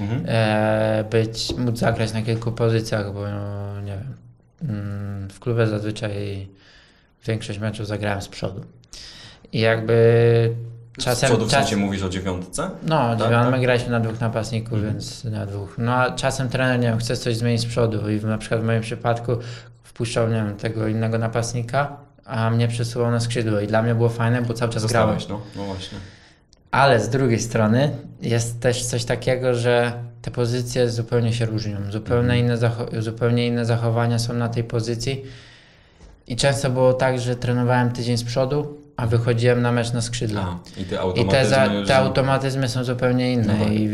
Mhm. e, być, móc zagrać na kilku pozycjach, bo no, nie wiem, mm, w klubie zazwyczaj większość meczów zagrałem z przodu. I jakby Z czasem... przodu w czas- mówisz o dziewiątce? No, Tak, dziewią- tak? my graliśmy na dwóch napastników, Mhm. więc na dwóch. No a czasem trener, nie wiem, chce coś zmienić z przodu i w, na przykład w moim przypadku wpuszczał, nie wiem, tego innego napastnika, a mnie przesuwał na skrzydło i dla mnie było fajne, bo cały czas grałem. Zostałeś, no. No właśnie. Ale z drugiej strony jest też coś takiego, że te pozycje zupełnie się różnią. Zupełnie, Mhm. inne, zupełnie inne zachowania są na tej pozycji. I często było tak, że trenowałem tydzień z przodu, a wychodziłem na mecz na skrzydle. A, I te I automatyzmy te, za, te automatyzmy są zupełnie inne. No tak. I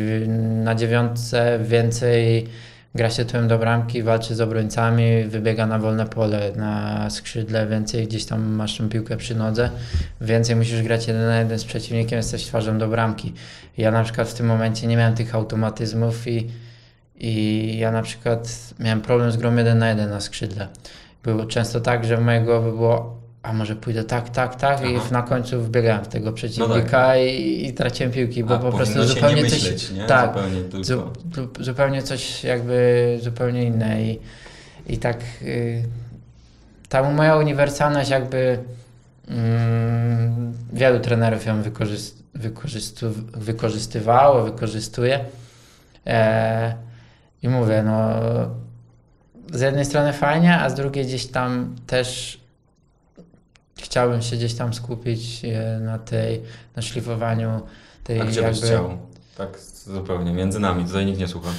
na dziewiątce więcej gra się tyłem do bramki, walczy z obrońcami, wybiega na wolne pole. Na skrzydle więcej gdzieś tam masz tą piłkę przy nodze. Więcej musisz grać jeden na jeden z przeciwnikiem, jesteś twarzą do bramki. Ja na przykład w tym momencie nie miałem tych automatyzmów i, i ja na przykład miałem problem z grą jeden na jeden na skrzydle. Było często tak, że w mojej głowy było a może pójdę tak, tak, tak Aha. i na końcu wbiegałem w tego przeciwnika i, i traciłem piłki, bo A, po prostu zupełnie nie coś... myśleć, nie? Tak, Zupełnie zu, zu, zupełnie coś jakby zupełnie inne i, i tak y, ta moja uniwersalność jakby mm, wielu trenerów ją wykorzyst, wykorzystu, wykorzystywało, wykorzystuje e, i mówię, no z jednej strony fajnie, a z drugiej gdzieś tam też chciałbym się gdzieś tam skupić e, na tej, na szlifowaniu tej A gdzie byś jakby... chciał? Tak zupełnie, między nami, tutaj nikt nie słucha.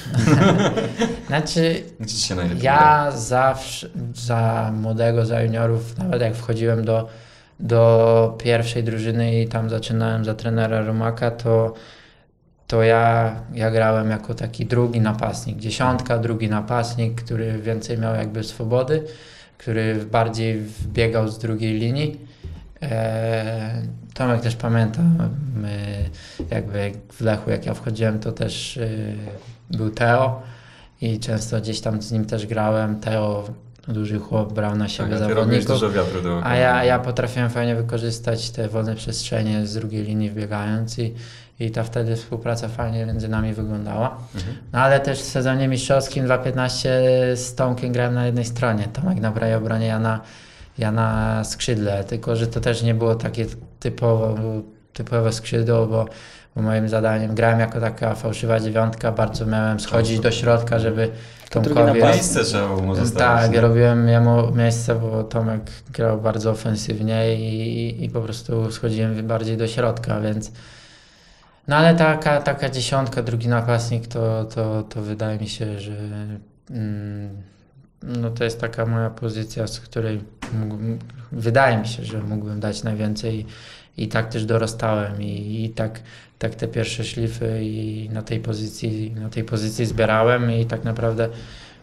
Znaczy, Gdzie się najlepiej ja zawsze za młodego, za juniorów, nawet jak wchodziłem do, do pierwszej drużyny i tam zaczynałem za trenera Romaka, to, to ja, ja grałem jako taki drugi napastnik, dziesiątka, drugi napastnik, który więcej miał jakby swobody, który bardziej wbiegał z drugiej linii. Eee, Tomek też pamięta, my jakby w Lechu, jak ja wchodziłem, to też y, był Teo i często gdzieś tam z nim też grałem. Teo, duży chłop, brał na siebie Tak, zawodników. A ja, ja potrafiłem fajnie wykorzystać te wolne przestrzenie z drugiej linii wbiegając i, i ta wtedy współpraca fajnie między nami wyglądała. Mhm. No ale też w sezonie mistrzowskim 2015 z Tomkiem grałem na jednej stronie. Tomek na prawej obronie, ja na, ja na skrzydle. Tylko, że to też nie było takie typowo, typowe skrzydło, bo, bo moim zadaniem grałem jako taka fałszywa dziewiątka. Bardzo miałem schodzić do środka, żeby drugi Tomkowi... napastnik. Miejsce trzeba mu zostawić. Tak, nie? robiłem jemu miejsce, bo Tomek grał bardzo ofensywnie i, i po prostu schodziłem bardziej do środka, więc. No ale taka, taka dziesiątka, drugi napastnik, to, to, to wydaje mi się, że mm, no to jest taka moja pozycja, z której mógłbym, wydaje mi się, że mógłbym dać najwięcej i tak też dorastałem i, i tak, tak te pierwsze szlify i na tej pozycji, na tej pozycji zbierałem i tak naprawdę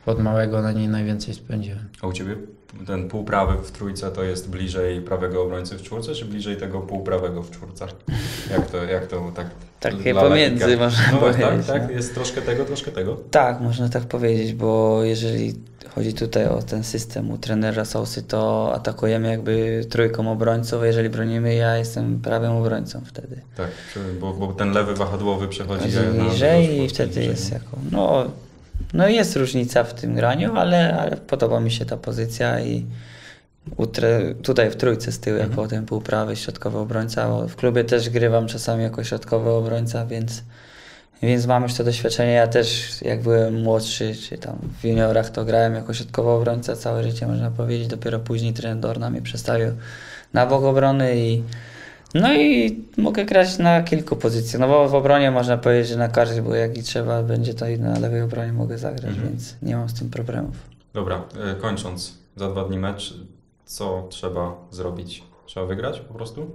od małego na niej najwięcej spędziłem. A u Ciebie ten półprawy w trójce to jest bliżej prawego obrońcy w czwórce, czy bliżej tego półprawego w czwórce? Jak to, jak to tak Takie pomiędzy, laika? można no, powiedzieć, Tak, tak, no. jest troszkę tego, troszkę tego. Tak, można tak powiedzieć, bo jeżeli chodzi tutaj o ten system u trenera Sousy, to atakujemy jakby trójką obrońców, a jeżeli bronimy, ja jestem prawym obrońcą wtedy. Tak, bo, bo ten lewy wahadłowy przechodzi niżej na- i wtedy niżej, jest jako, no, no jest różnica w tym graniu, ale, ale podoba mi się ta pozycja i tutaj w trójce z tyłu Mhm. jako ten półprawy środkowy obrońca, bo w klubie też grywam czasami jako środkowy obrońca, więc, więc mam już to doświadczenie. Ja też jak byłem młodszy, czy tam w juniorach, to grałem jako środkowy obrońca całe życie, można powiedzieć. Dopiero później trener Dorna mnie przestawił na bok obrony i no i mogę grać na kilku pozycjach. No bo w obronie można powiedzieć, że na każdej, bo jak i trzeba będzie, to i na lewej obronie mogę zagrać, Mhm. więc nie mam z tym problemów. Dobra, e, kończąc, za dwa dni mecz, co trzeba zrobić? Trzeba wygrać po prostu?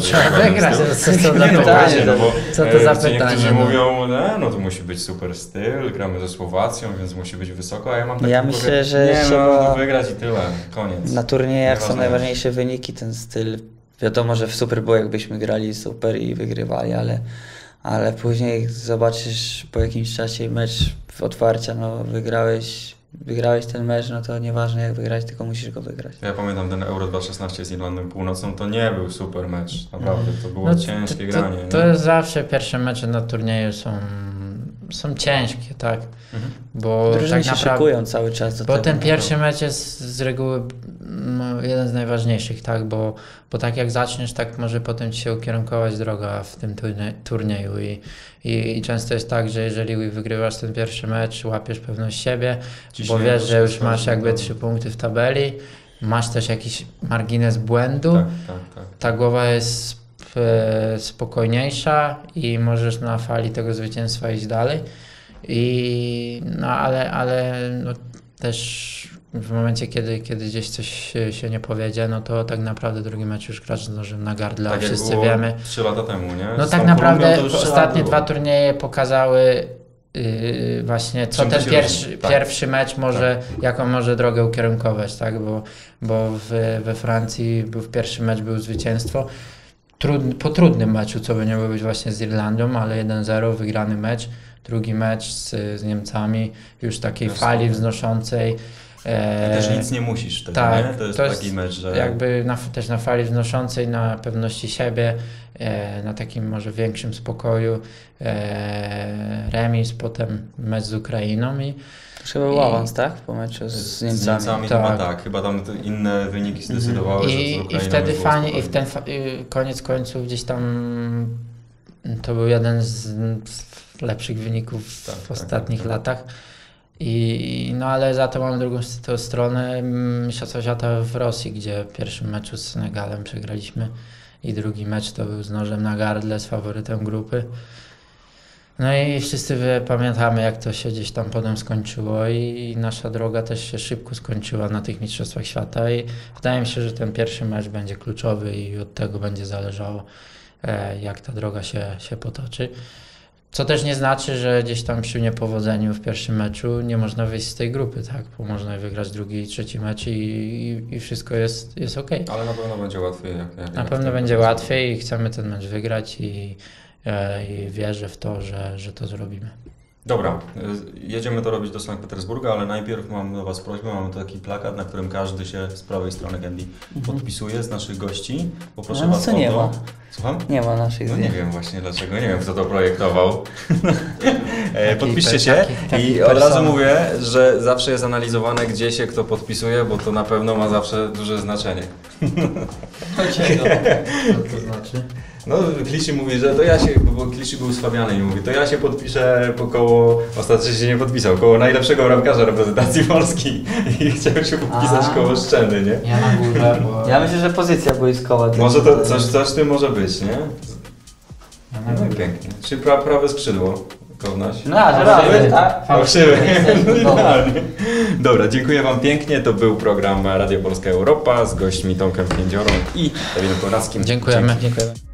Trzeba wygrać co za no pytanie, właśnie, no bo co to e, za pytanie, Niektórzy no. mówią, no, no to musi być super styl, gramy ze Słowacją, więc musi być wysoko, a ja mam takie Ja myślę, że nie, trzeba- no wygrać i tyle, koniec. Na turniejach są najważniejsze wyniki, ten styl. Wiadomo, że w Super Bowl jakbyśmy grali super i wygrywali, ale, ale później zobaczysz po jakimś czasie mecz w otwarcia, no wygrałeś, wygrałeś ten mecz, no to nieważne jak wygrać, tylko musisz go wygrać. Ja pamiętam ten Euro 2016 z Irlandią Północną, to nie był super mecz, naprawdę, to było No, ciężkie to, granie. To, to jest zawsze pierwsze mecze na turnieju są, są ciężkie, tak? Mhm. Bo Drużyny tak się naprawdę, szykują cały czas do Bo tego. ten pierwszy mecz jest z reguły no, jeden z najważniejszych, tak? Bo, bo tak jak zaczniesz, tak może potem ci się ukierunkować droga w tym turnie, turnieju. I, i, I często jest tak, że jeżeli wygrywasz ten pierwszy mecz, łapiesz pewność siebie, bo Ciśnienie wiesz, że już masz jakby no. trzy punkty w tabeli, masz też jakiś margines błędu. Tak, tak, tak. ta głowa jest spokojniejsza i możesz na fali tego zwycięstwa iść dalej. I, no ale, ale no, też w momencie, kiedy, kiedy gdzieś coś się, się nie powiedzie, no to tak naprawdę drugi mecz już grasz z nożem na gardle, Tak wszyscy wiemy. Trzy lata temu, nie? No tak naprawdę ostatnie dwa turnieje pokazały yy, właśnie co Czym ten pierwszy? Tak. pierwszy mecz może, jaką może drogę ukierunkować, tak? Bo, bo w, we Francji był pierwszy mecz był zwycięstwo. Trudny, po trudnym meczu, co by nie było być właśnie z Irlandią, ale 1-0 wygrany mecz. Drugi mecz z, z Niemcami, już takiej Jasne. fali wznoszącej. E, też nic nie musisz wtedy, tak, nie? To jest to jest taki mecz, że... jakby na, też na fali wznoszącej, na pewności siebie, e, na takim może większym spokoju, e, remis, potem mecz z Ukrainą i chyba był I- awans, tak? Po meczu z, Z Niemcami. Niemcami Tak. chyba tak, chyba tam inne wyniki zdecydowały, że z i, i wtedy fani, i w ten fa- y, koniec końców gdzieś tam to był jeden z, z lepszych wyników Tak, w tak, ostatnich tak, tak. latach. I, no ale za to mamy drugą stronę mm, Mistrzostwa Świata w Rosji, gdzie w pierwszym meczu z Senegalem przegraliśmy i drugi mecz to był z nożem na gardle, z faworytem grupy. No i wszyscy pamiętamy, jak to się gdzieś tam potem skończyło i nasza droga też się szybko skończyła na tych Mistrzostwach Świata i wydaje mi się, że ten pierwszy mecz będzie kluczowy i od tego będzie zależało, e, jak ta droga się, się potoczy. Co też nie znaczy, że gdzieś tam przy niepowodzeniu w pierwszym meczu nie można wyjść z tej grupy, tak? Bo można wygrać drugi i trzeci mecz i, i, i wszystko jest, jest ok. Ale na pewno będzie łatwiej. Jak, jak, Na pewno będzie łatwiej i chcemy ten mecz wygrać i, i wierzę w to, że, że to zrobimy. Dobra, y, jedziemy to robić do Sankt Petersburga, ale najpierw mam do Was prośbę, mamy taki plakat, na którym każdy się z prawej strony Candy podpisuje z naszych gości. Poproszę Mhm. No, Was co o nie to. ma. Słucham? Nie ma naszych No nie wiem właśnie dlaczego, nie wiem kto to projektował. E, Taki Podpiszcie się taki- taki i od razu mówię, że zawsze jest analizowane gdzie się kto podpisuje, bo to na pewno ma zawsze duże znaczenie. Co to znaczy? No, Kliszy mówi, że to ja się, bo Kliszy był słabiany i mówi, to ja się podpiszę po koło, ostatecznie się nie podpisał, koło najlepszego bramkarza reprezentacji Polski i chciał się podpisać A. koło Szczeny, nie? Ja na górze, bo... Ja myślę, że pozycja boiskowa. Może to coś, coś tym może być, nie? No i pięknie. Czy pra, prawe skrzydło, Kownaś? No, tak? Fałszywy. No Dobra. idealnie. Dobra, dziękuję Wam pięknie. To był program Radio Polska Europa z gośćmi Tomkiem Kędziorą i Dawidem Konrackim. Dziękujemy. Dziękuję.